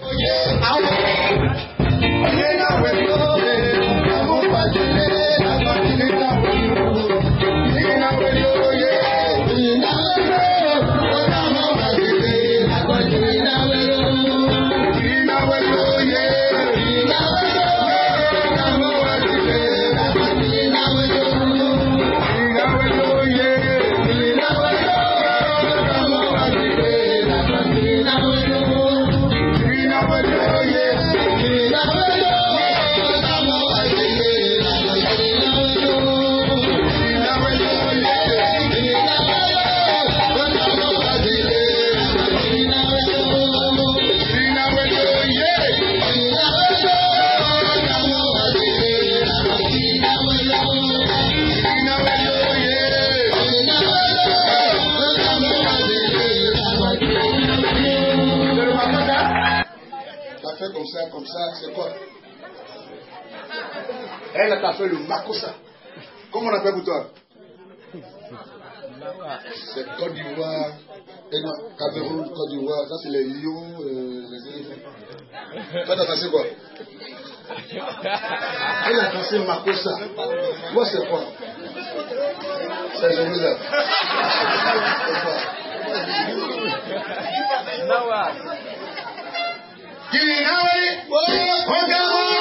T'as fait comme ça, comme ça, c'est quoi? Elle t'a fait le makosa. Comment on appelle pour toi? C'est Côte d'Ivoire, Cameroun, Côte d'Ivoire, ça c'est les lions, euh, les éléphants. Toi t'as passé quoi? Elle a passé makosa. Moi c'est quoi? C'est le là. C'est quoi? 济南威我黄家威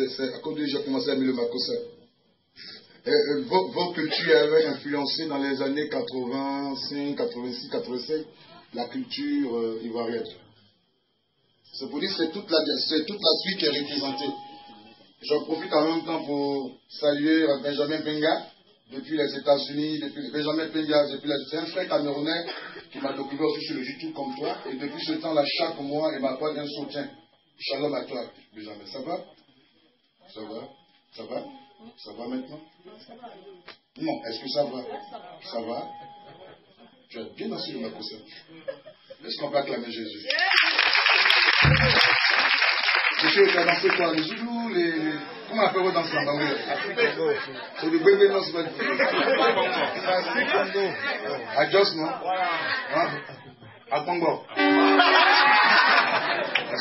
à cause de j'ai commencé à aimer le. Et, euh, vos, cultures avaient influencé dans les années 85, 86, 85 la culture euh, ivoirienne. C'est pour dire que c'est toute la, la suite qui est représentée. J'en profite en même temps pour saluer euh, Benjamin Benga, depuis les États-Unis, depuis Benjamin Benga, depuis les- c'est un frère camerounais qui m'a découvert aussi sur le YouTube comme toi, et depuis ce temps-là, chaque mois, il m'apporte un soutien. Shalom à toi, Benjamin. Ça va? Ça va? Ça va? Ça va maintenant? Non, est-ce que ça va? Ça va? Tu as bien dansé le Makossa. Est-ce qu'on va acclamer Jésus. Monsieur, tu as dansé quoi? Les zoulous, les... Comment on appelle danser en anglais C'est le bébé, c'est pas du Adjust, non? Hein? À Congo.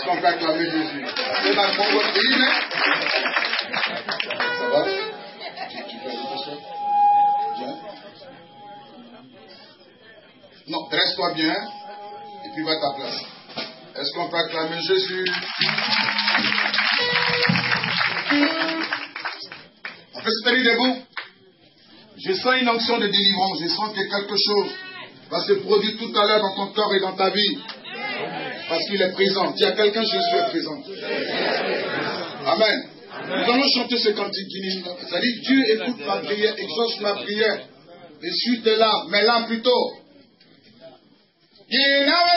Est-ce qu'on peut acclamer Jésus C'est pays, mais... Ça va? Bien Non, reste-toi bien et puis va à ta place. Est-ce qu'on peut acclamer Jésus? On peut se tenir debout. Je sens une onction de délivrance. Je sens que quelque chose va se produire tout à l'heure dans ton corps et dans ta vie. Parce qu'il est présent. Dis à quelqu'un, Jésus est présent. Amen. Nous allons chanter ce cantique c'est-à-dire Dieu écoute ma prière, exauce ma prière. Et suite de là, mais là plutôt. La.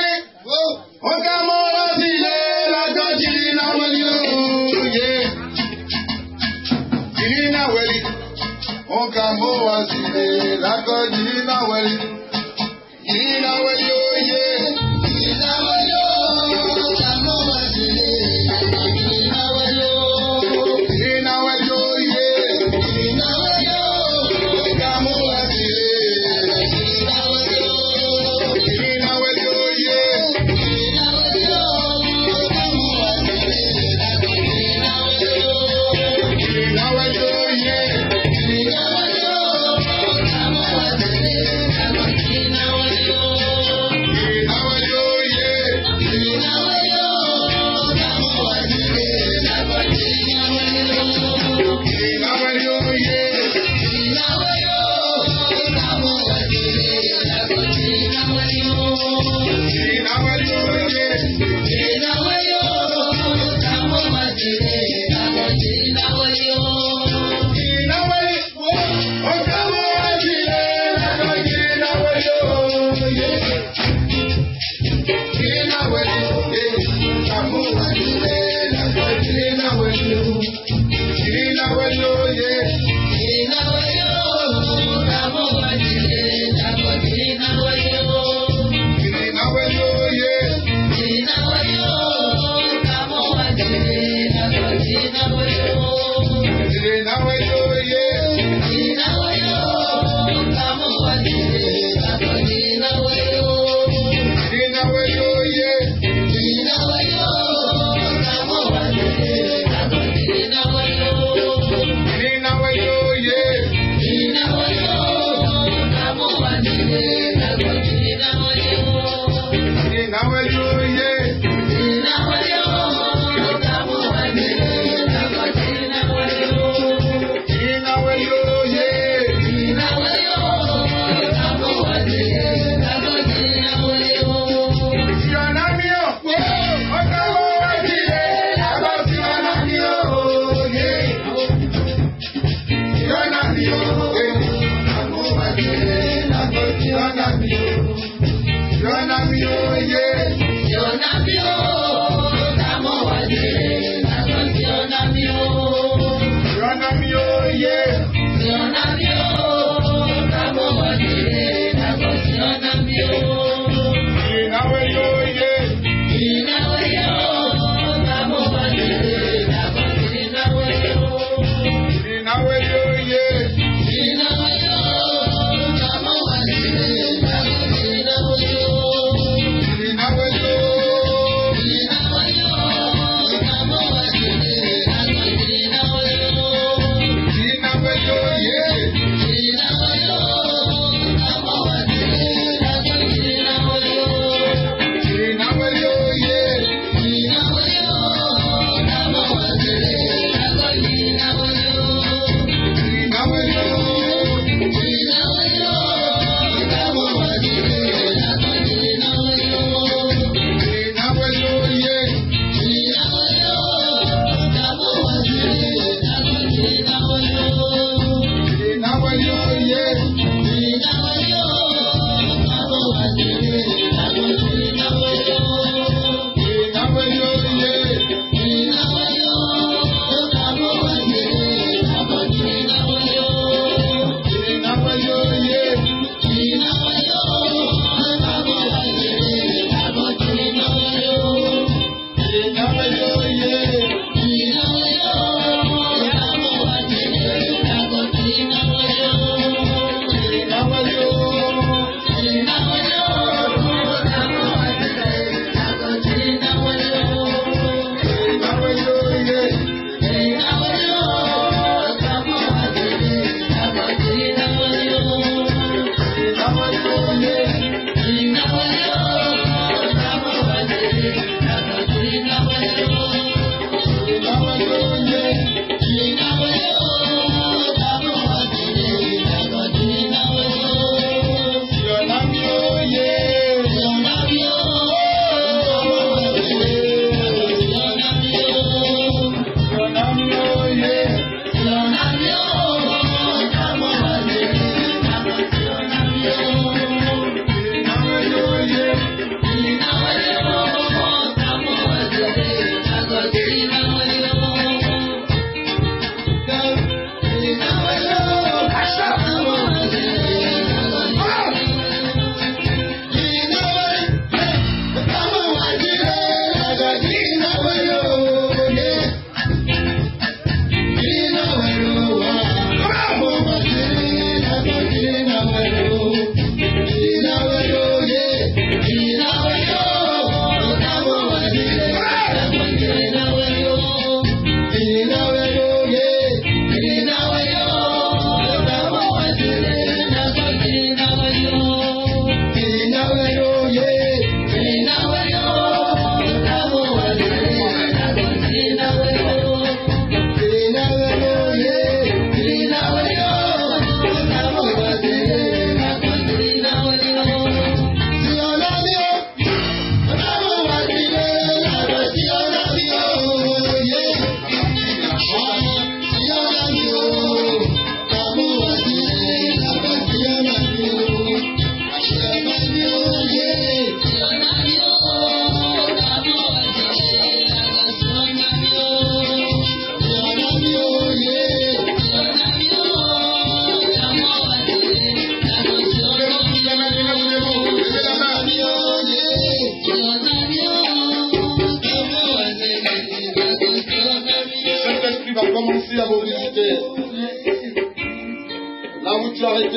sing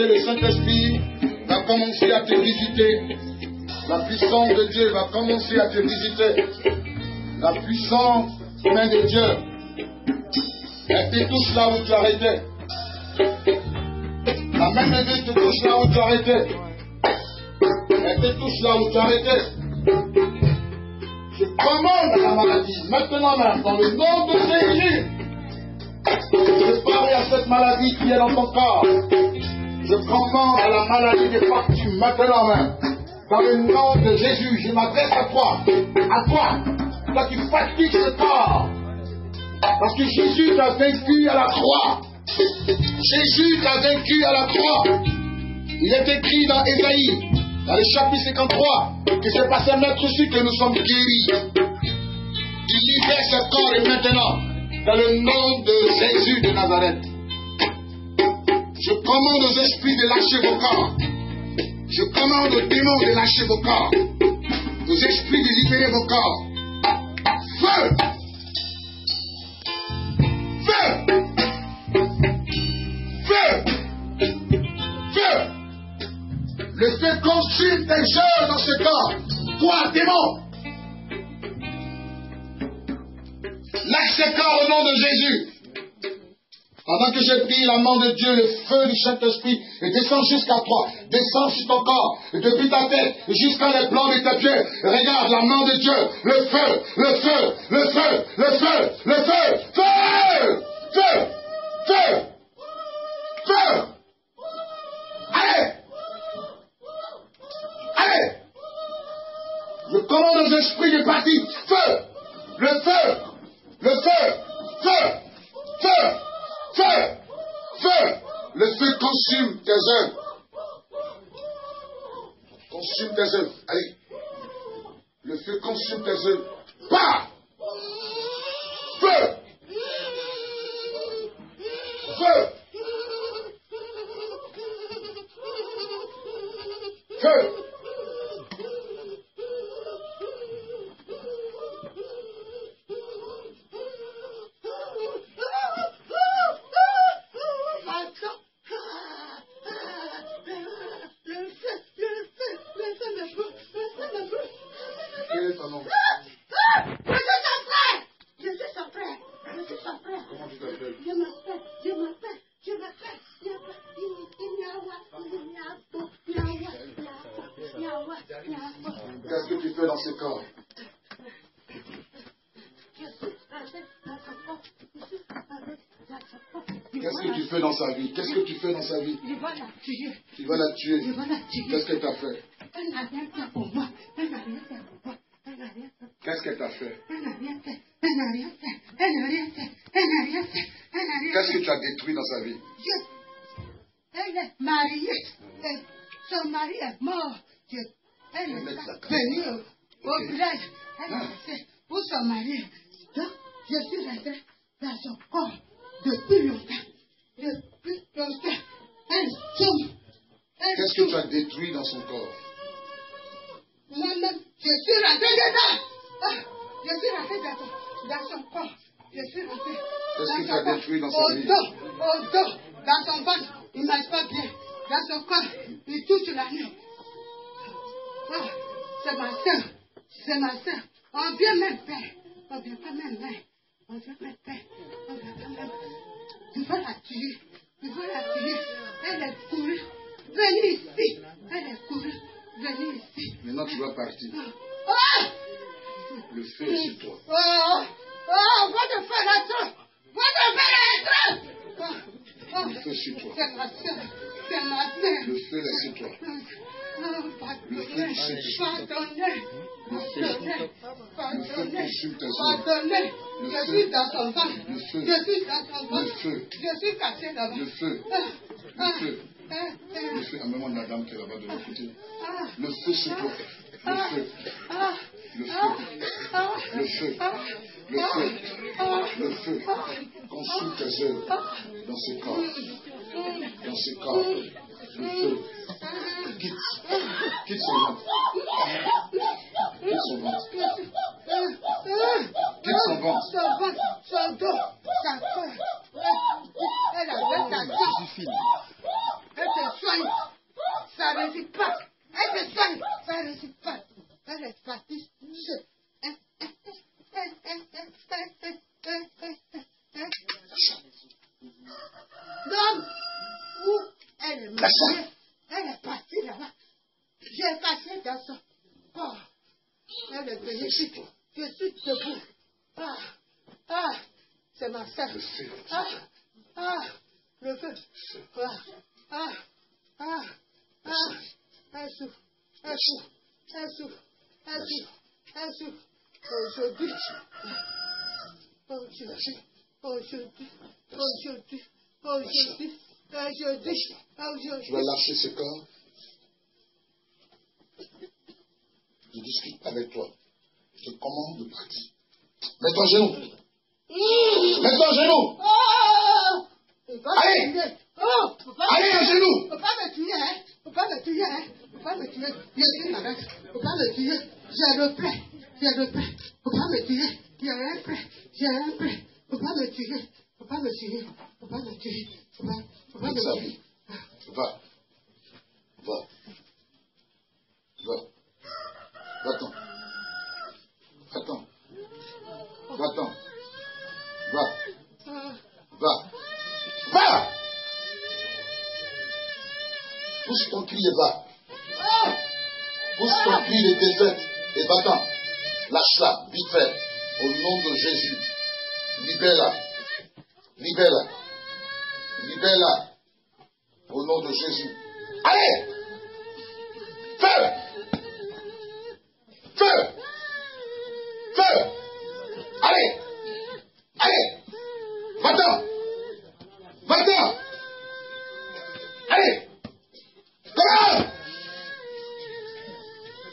le Saint-Esprit va commencer à te visiter. La puissance de Dieu va commencer à te visiter. La puissance main de Dieu. Elle te touche là où tu arrêté. La main de Dieu te touche là où tu arrêté. Elle te touche là où tu arrêté. Je commande la maladie, maintenant dans le nom de Jésus. Je parle à cette maladie qui est dans ton corps. Je commande à la maladie de partir maintenant même. Dans le nom de Jésus, je m'adresse à toi. À toi. Toi qui fatigues ce corps. Parce que Jésus t'a vaincu à la croix. Jésus t'a vaincu à la croix. Il est écrit dans Ésaïe, dans le chapitre 53, que c'est par sa notre aussi que nous sommes guéris. Il libère ce corps et maintenant, dans le nom de Jésus de Nazareth, je commande aux esprits de lâcher vos corps. Je commande aux démons de lâcher vos corps. Aux esprits de libérer vos corps. Feu! Feu! Feu! Feu! Le feu consume tes œuvres dans ce corps. Toi, démon! Lâche ce corps au nom de Jésus. Pendant que je prie la main de Dieu, le feu du Saint-Esprit descend jusqu'à toi, descend sur ton corps, depuis ta tête jusqu'à les plans de tes pieds. Regarde la main de Dieu, le feu, le feu, le feu, le feu, le feu, feu, feu, feu, feu. Allez, allez. Je commande aux esprits de partir, feu, le feu, le feu, feu, feu. Feu! Feu! Le feu consume tes œuvres. Consume tes œuvres. Allez. Le feu consume tes œuvres. Pas! Feu! Feu! Feu! Quel est ton nom? Je suis son frère. Je suis son frère. Comment tu t'appelles? Je m'appelle, je m'appelle, je m'appelle. Qu'est-ce que tu fais dans ce corps? Qu'est-ce que tu fais dans sa dans sa vie? Je vais la tuer. Tu vas la tuer. Qu'est-ce qu'elle t'a fait? Elle n'a rien fait pour moi. Elle n'a rien fait pour moi. Elle n'a rien fait. Qu'est-ce qu'elle t'a fait? Elle n'a rien fait. Elle n'a rien fait. Elle n'a rien fait. Elle n'a rien fait. Elle n'a rien Qu'est-ce que tu as détruit dans sa vie? Elle est mariée. Son mari est mort. Elle est venue au, village. Elle Ah. fait pour son mari. Donc, je suis restée dans son corps depuis longtemps. Qu'est-ce que tu as détruit dans son corps? Je suis rentrée dedans. Ah, je suis rentrée dans, dans son corps. Je suis rentrée. Qu'est-ce que tu as son détruit dans Au vie? au dos, dans son ventre. Il ne pas bien. Dans son corps, il touche la nuit. Ah, c'est ma soeur. C'est ma soeur. On vient même faire. On vient pas même faire. On vient même faire. On vient pas même Il faut la tuer. Tuer. Elle est courue. Venez ici. Elle est courue. Venez ici. Maintenant, tu vas partir. Le feu est sur toi. Oh! Oh! Est trop! Votre frère est trop! Oh! Oh! Le feu sur toi. C'est ma soeur! C'est ma! Le feu est sur toi. Le feu pardonnez! Pardonnez! Le feu, Pardonnez! le! Le Je feu. suis dans! Le feu. Je suis dans Le ventre! feu. Je suis caché là-bas! Le feu. Ah! Ah! Le feu. Ah! Ah! Le feu. Amène-moi la dame qui est là-bas de l'autre côté. Ah! Le feu sur toi. Le Ah! feu. Ah! Le feu. Ah! Le feu. Ah! Le feu. Ah! Le feu. Consume tes œuvres dans ce corps. Dans ce corps. So, get, get some help. Get some help. Get some help. Ça va, Elle a ta Ça ne réussit pas. Elle te soigne. Ça ne réussit pas. Ça ne réussit pas. Me tuer, hein? Faut pas me tuer. Je suis malade. Faut pas me tuer. J'ai le prêt. J'ai le prêt. Faut pas me tuer. J'ai un prêt. J'ai un prêt. Faut pas me tuer. Faut pas me tuer. Faut pas me tuer. Faut pas, faut pas me tuer. Va. Va. Va. Va-t'en. Va-t'en. Va-t'en. Va. Ah, Va. Va. Pousse ton cri et va. Pousse ton cri de défaite et va-t'en. Lâche-la, vite fait. Au nom de Jésus. Libère-la. Libère-la. Libère-la. Au nom de Jésus. Allez Feu Feu Allez Allez Va-t'en Va-t'en Allez Comment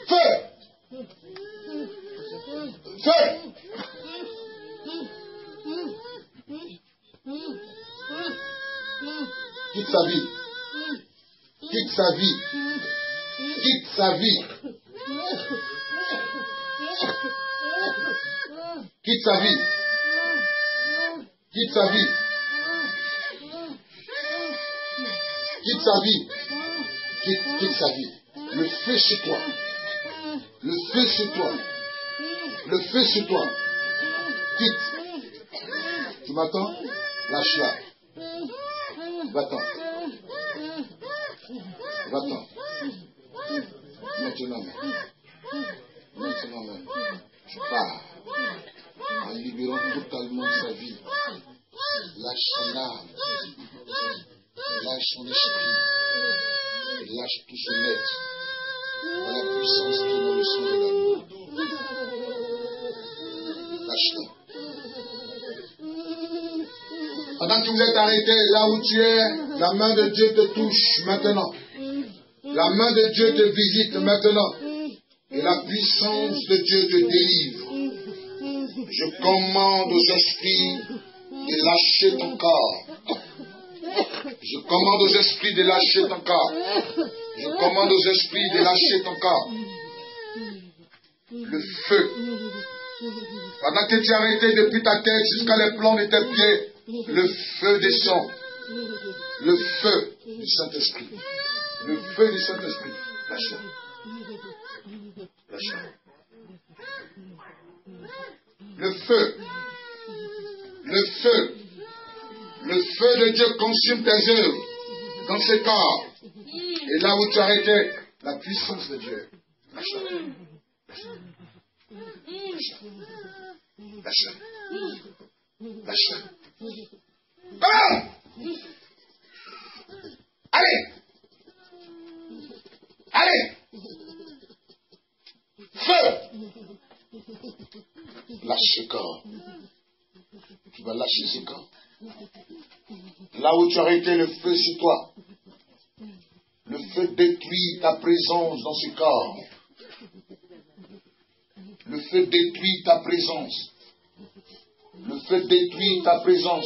Feu Feu Quitte sa vie. Quitte sa vie. Quitte sa vie. Quitte sa vie. Quitte sa vie. Quitte sa vie. Quitte, quitte sa vie. Le feu chez toi. Le feu chez toi. Le feu chez toi. Quitte. Tu m'entends Lâche-la. Va-t'en. Va-t'en. Maintenant même. Maintenant même. Tu pars. En libérant totalement sa vie. Lâche son âme. Lâche son esprit. Lâche tout son être. Par la puissance qui est dans le sang de l'agneau. Lâche-la. Pendant que vous êtes arrêté là où tu es, la main de Dieu te touche maintenant. La main de Dieu te visite maintenant. Et la puissance de Dieu te délivre. Je commande aux esprits de lâcher ton corps. Je commande aux esprits de lâcher ton corps. Je commande aux esprits de lâcher ton corps. Le feu. Pendant que tu es arrêté depuis ta tête jusqu'à les plans de tes pieds, le feu descend. Le feu du Saint-Esprit. Le feu du Saint-Esprit. Lâche-la. Lâche-la. Le feu. Le feu. Le feu de Dieu consume tes œuvres dans ce corps. Et là où tu arrêté, la puissance de Dieu. Lâche-la. Lâche-la. Lâche-la. Ah Allez Allez Feu Lâche ce corps. Tu vas lâcher ce corps. Là où tu as arrêté le feu sur toi, le feu détruit ta présence dans ce corps. Le feu détruit ta présence. Le feu détruit ta présence.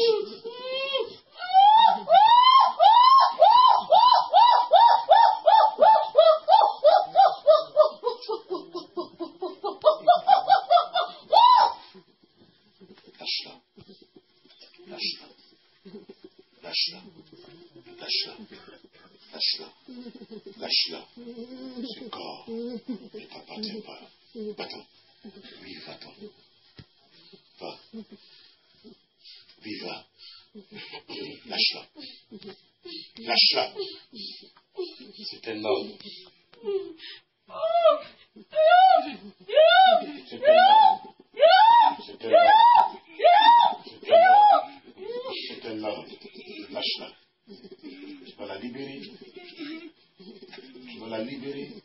beauty.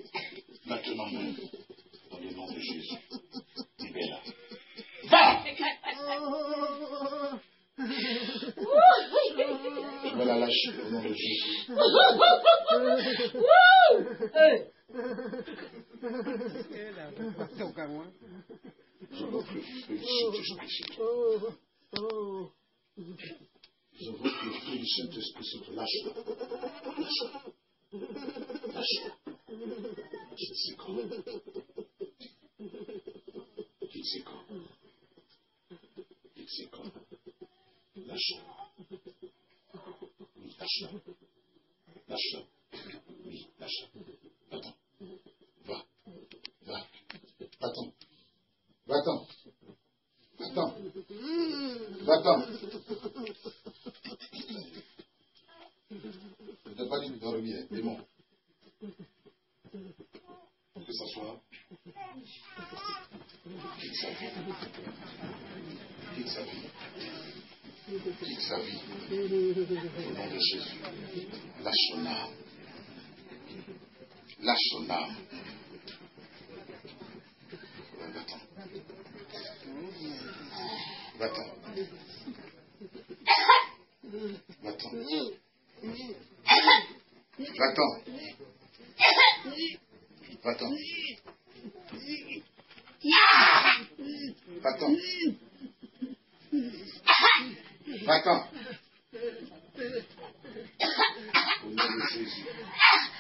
Adam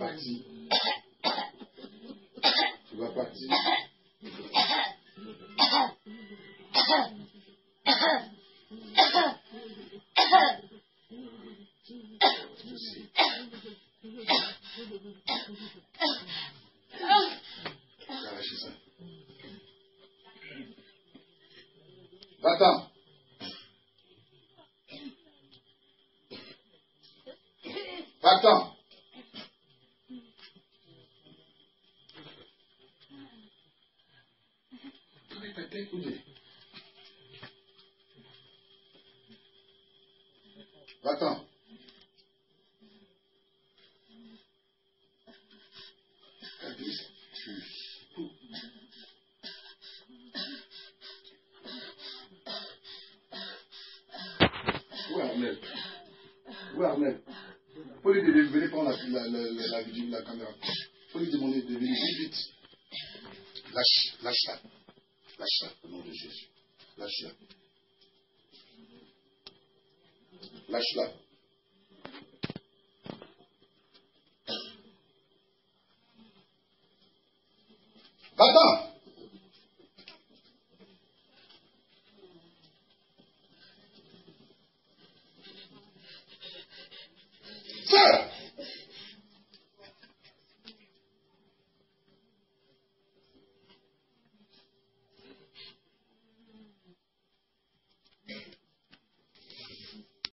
Bugsy. Où est Armel Où est Armel Faut lui venir prendre la, la, la, la, vidéo, la caméra. Faut lui demander de venir vite. Lâche, lâche ça. Lâche ça, au nom de Jésus. Lâche ça. Lâche ça.